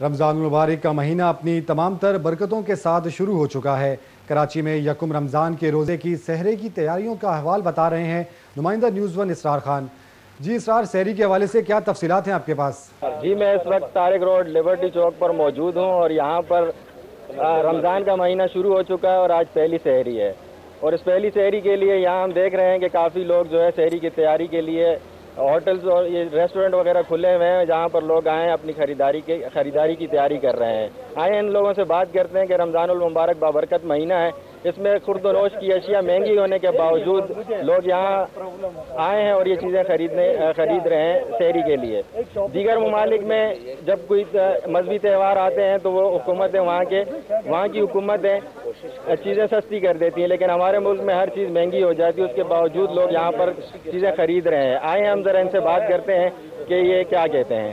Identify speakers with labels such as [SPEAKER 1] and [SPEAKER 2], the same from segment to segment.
[SPEAKER 1] رمضان المبارک کا مہینہ اپنی تمام تر برکتوں کے ساتھ شروع ہو چکا ہے۔ کراچی میں یکم رمضان کے روزے کی سہرے کی تیاریوں کا احوال بتا رہے ہیں نمائندہ نیوز ون اسرار خان۔ جی اسرار سہری کے حوالے سے کیا تفصیلات ہیں آپ کے پاس؟
[SPEAKER 2] جی میں اس وقت تارک روڈ لیبرٹی چوک پر موجود ہوں اور یہاں پر رمضان کا مہینہ شروع ہو چکا ہے اور آج پہلی سہری ہے۔ اور اس پہلی سہری کے لیے یہاں ہم دیکھ رہے ہیں کہ کافی لوگ جو ہے سہری کی تیاری کے لیے ہوٹلز اور یہ ریسٹورنٹ وغیرہ کھلے ہوئے ہیں جہاں پر لوگ آئے ہیں، اپنی خریداری کے خریداری کی تیاری کر رہے ہیں۔ آئے ان لوگوں سے بات کرتے ہیں کہ رمضان المبارک بابرکت مہینہ ہے۔ اس میں خرد و نوش کی اشیاء مہنگی ہونے کے باوجود لوگ یہاں آئے ہیں اور یہ چیزیں خریدنے خرید رہے ہیں شہری کے لیے۔ دیگر ممالک میں جب کوئی مذہبی تہوار آتے ہیں تو وہ حکومتیں وہاں کے وہاں کی حکومتیں چیزیں سستی کر دیتی ہیں، لیکن ہمارے ملک میں ہر چیز مہنگی ہو جاتی ہے، اس کے باوجود لوگ یہاں پر چیزیں خرید رہے ہیں۔ آئے ہم ذرا ان سے بات کرتے ہیں کہ یہ کیا کہتے ہیں۔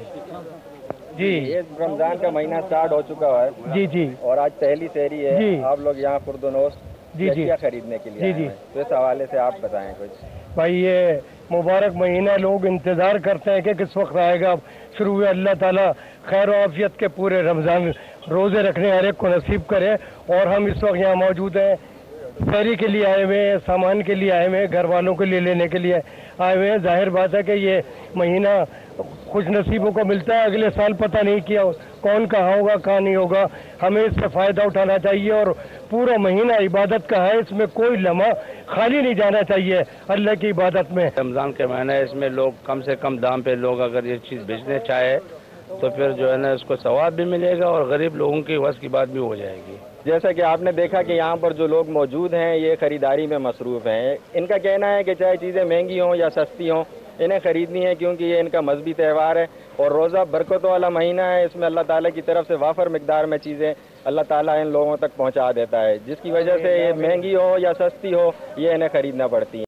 [SPEAKER 2] جی۔ یہ رمضان کا مہینہ سٹارٹ ہو چکا ہے۔
[SPEAKER 3] جی جی۔
[SPEAKER 2] اور آج پہلی سہری ہے۔
[SPEAKER 3] جی۔
[SPEAKER 2] آپ لوگ یہاں خردونوش
[SPEAKER 3] جی جی۔
[SPEAKER 2] خریدنے کے لیے
[SPEAKER 3] جی جی۔
[SPEAKER 2] تو اس حوالے سے آپ بتائیں کچھ۔
[SPEAKER 3] بھائی یہ مبارک مہینہ لوگ انتظار کرتے ہیں کہ کس وقت آئے گا۔ شروع ہوئے اللہ تعالیٰ خیر و عافیت کے پورے رمضان روزے رکھنے ہر ایک کو نصیب کرے۔ اور ہم اس وقت یہاں موجود ہیں۔ شہری کے لیے آئے ہوئے ہیں، سامان کے لیے آئے ہوئے ہیں، گھر والوں کے لیے لینے کے لیے آئے ہوئے ہیں۔ ظاہر بات ہے کہ یہ مہینہ خوش نصیبوں کو ملتا ہے، اگلے سال پتہ نہیں کیا کون کہاں ہوگا، کہاں نہیں ہوگا۔ ہمیں اس سے فائدہ اٹھانا چاہیے اور پورا مہینہ عبادت کا ہے، اس میں کوئی لمحہ خالی نہیں جانا چاہیے اللہ کی عبادت میں۔
[SPEAKER 4] رمضان کے مہینہ ہے اس میں لوگ کم سے کم دام پہ لوگ اگر یہ چیز بیچنے چاہے تو پھر جو ہے نا، اس کو ثواب بھی ملے گا اور غریب لوگوں کی وس کی بات بھی ہو جائے گی۔
[SPEAKER 2] جیسا کہ آپ نے دیکھا کہ یہاں پر جو لوگ موجود ہیں، یہ خریداری میں مصروف ہیں۔ ان کا کہنا ہے کہ چاہے چیزیں مہنگی ہوں یا سستی ہوں، انہیں خریدنی ہے کیونکہ یہ ان کا مذہبی تہوار ہے۔ اور روزہ برکتوں والا مہینہ ہے، اس میں اللہ تعالیٰ کی طرف سے وافر مقدار میں چیزیں اللہ تعالیٰ ان لوگوں تک پہنچا دیتا ہے۔ جس کی وجہ سے یہ مہنگی ہو یا سستی ہو، یہ انہیں خریدنا پڑتی ہے